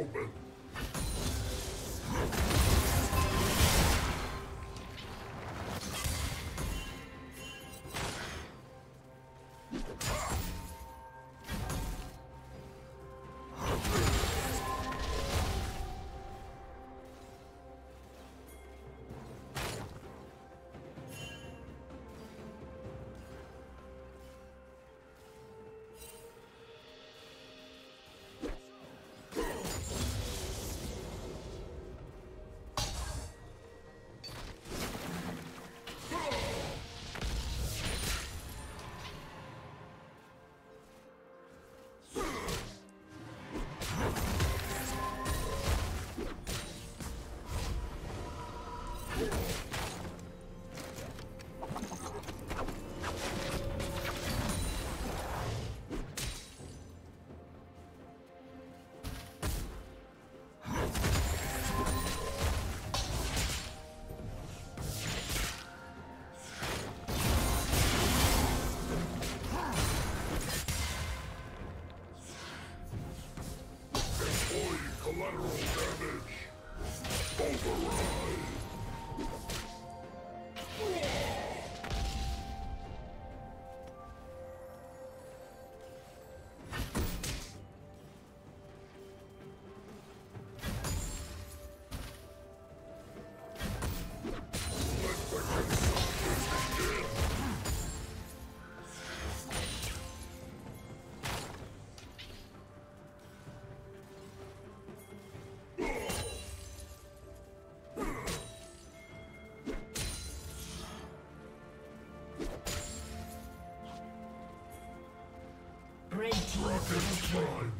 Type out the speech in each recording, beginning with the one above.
open. Red team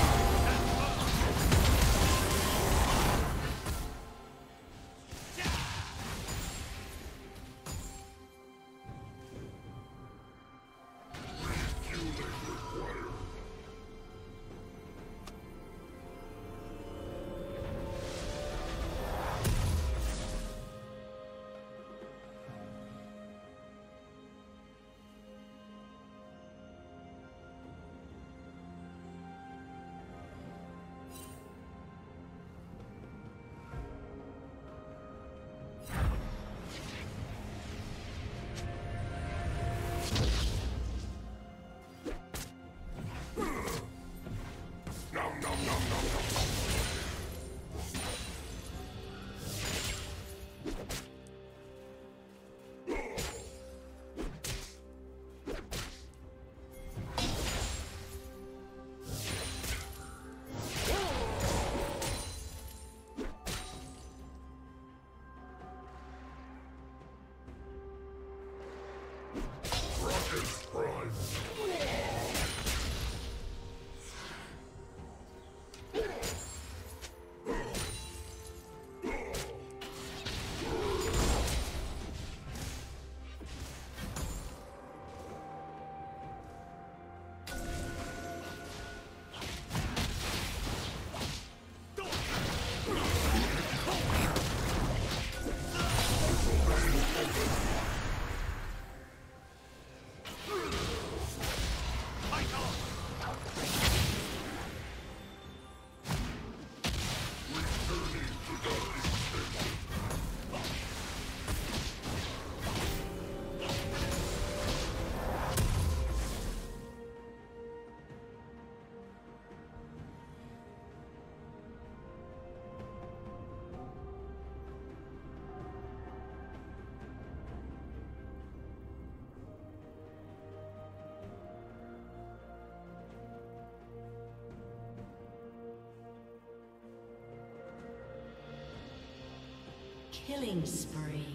Killing spree.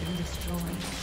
Been destroyed.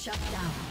Shut down.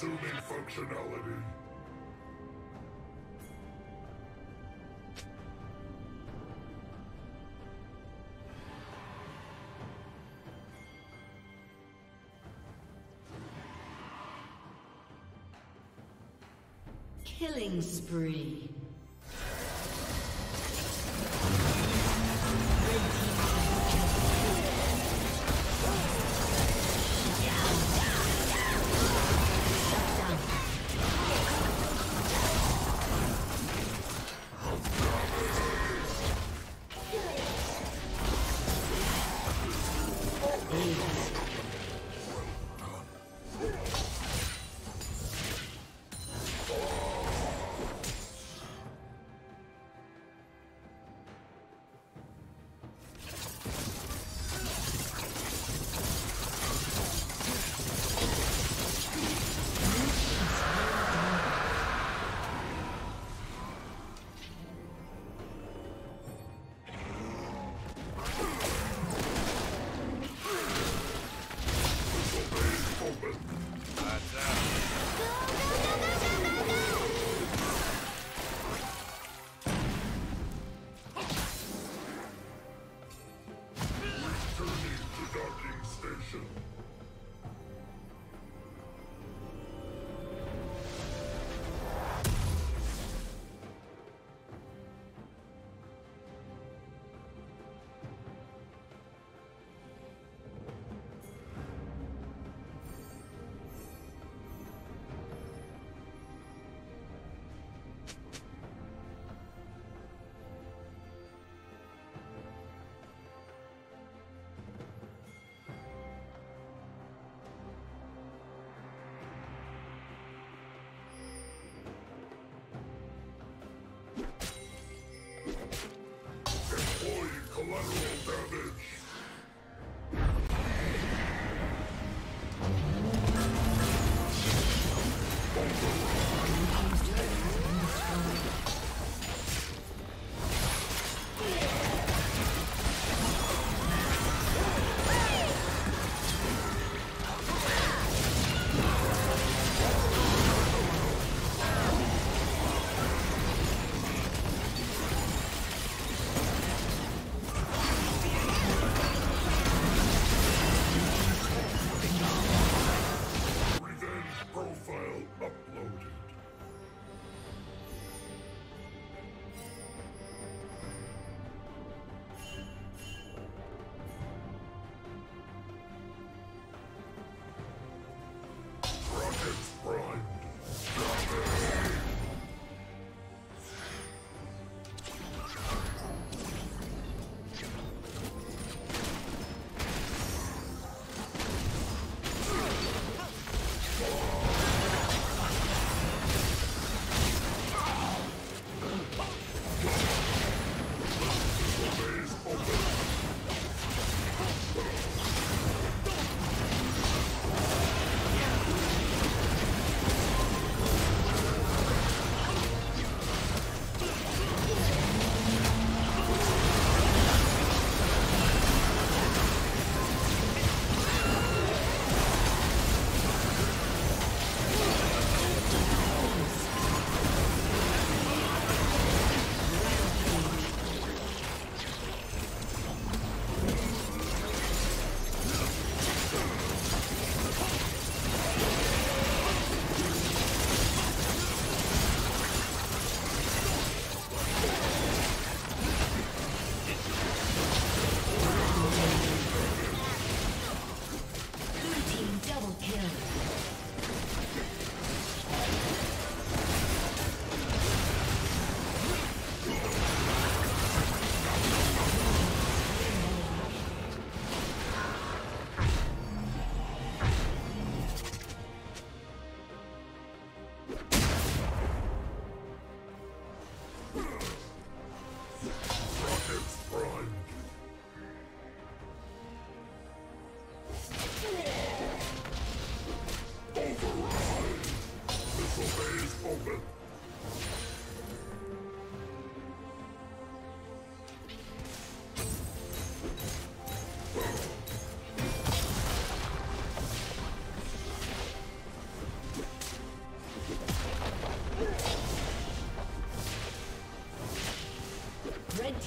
Resuming functionality. Killing spree.